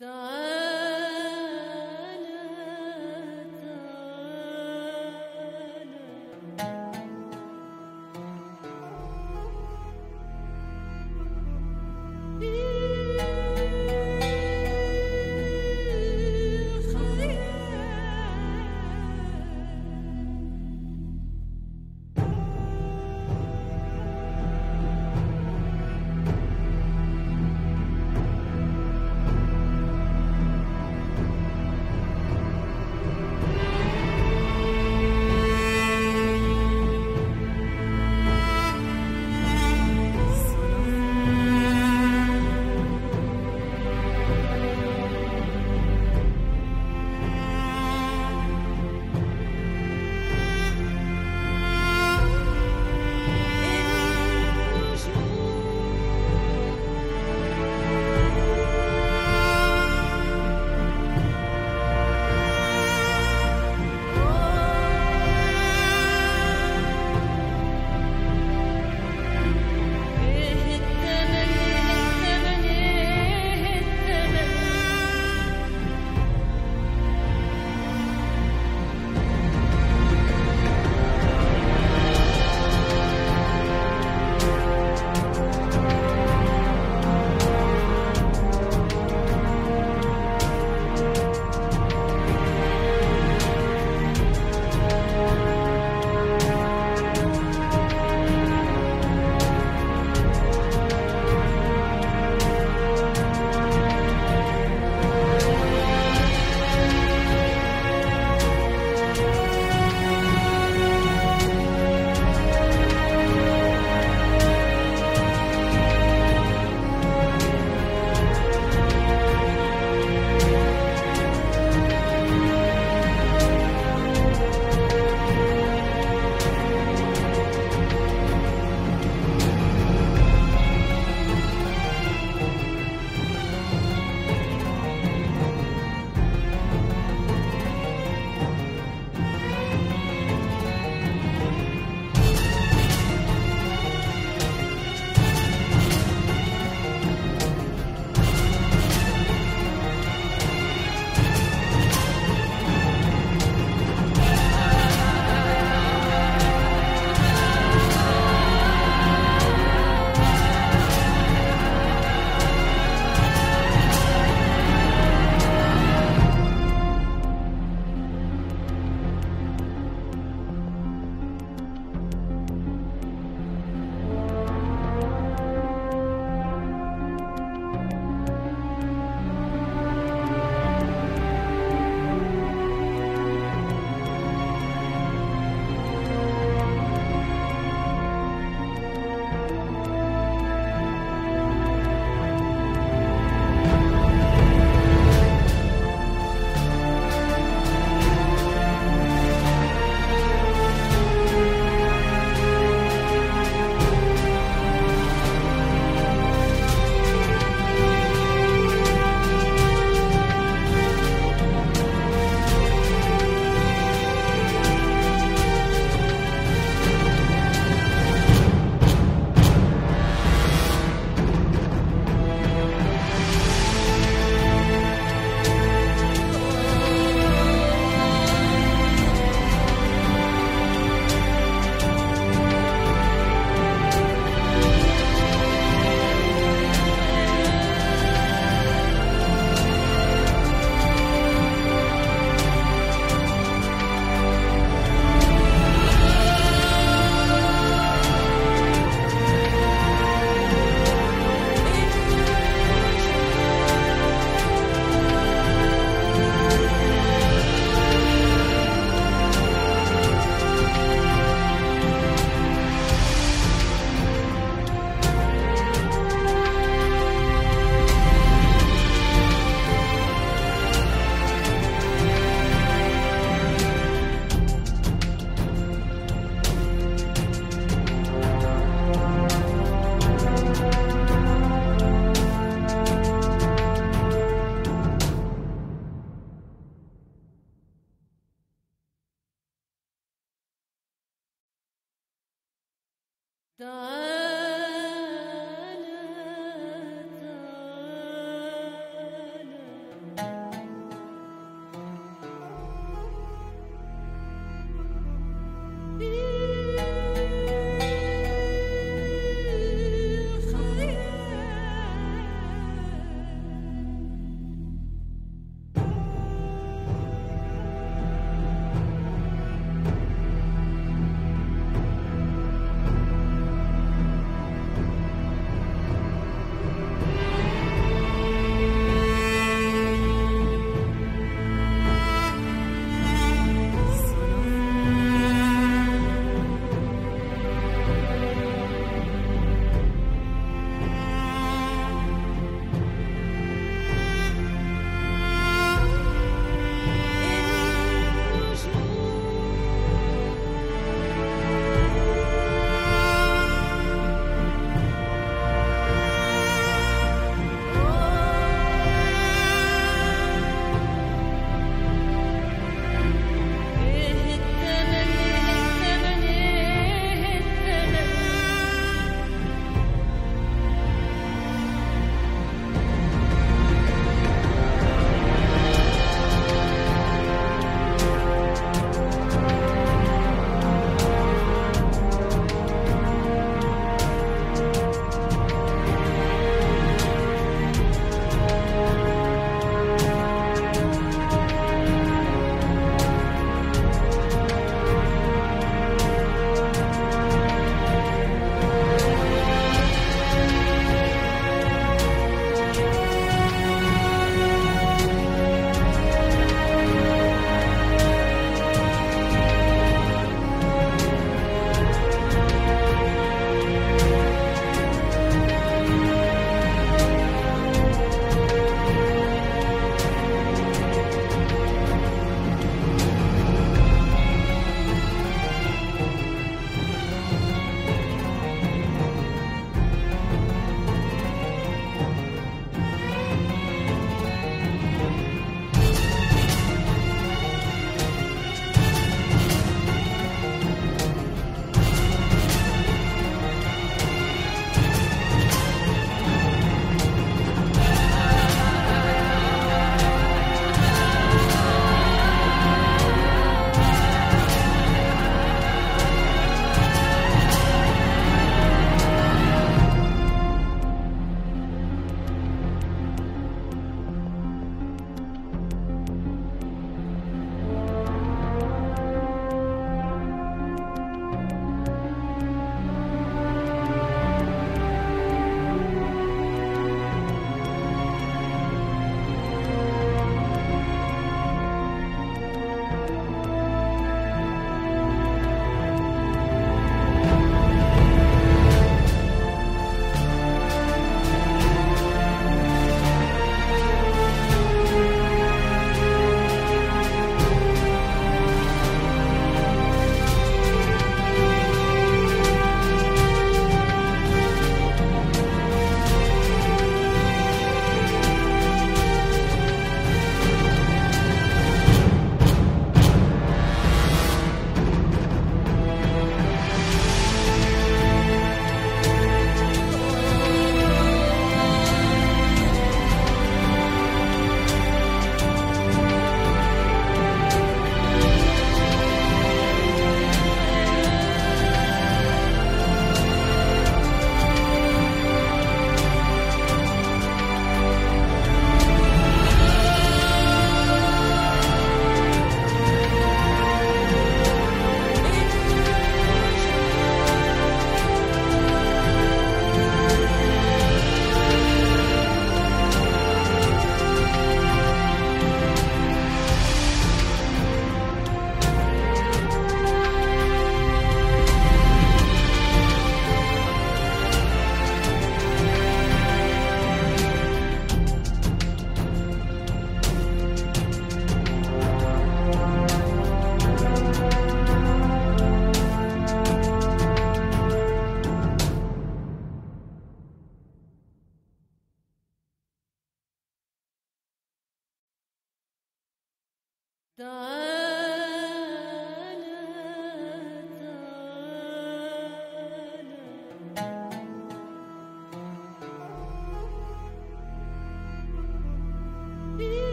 The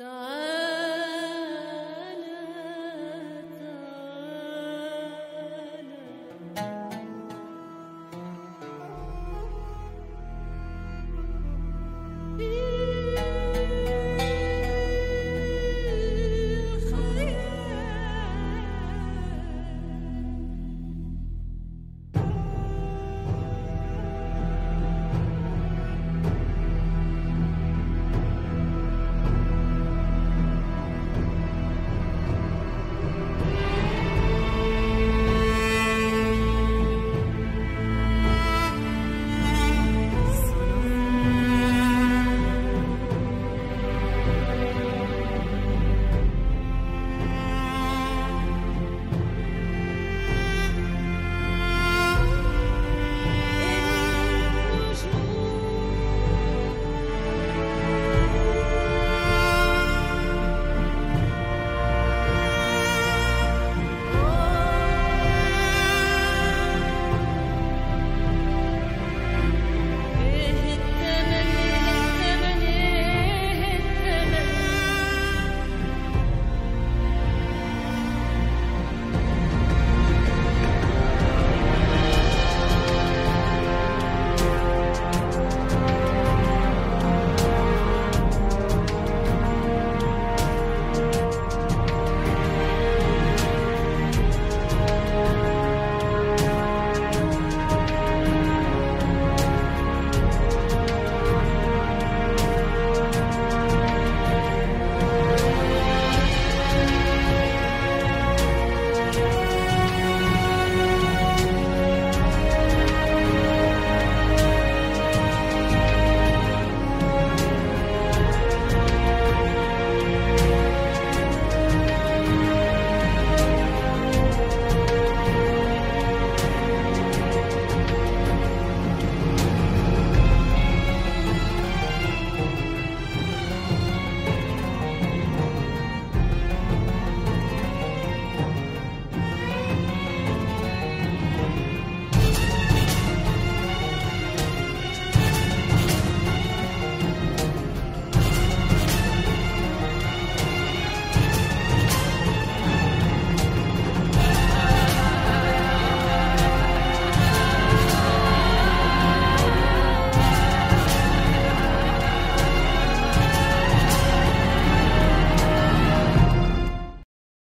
The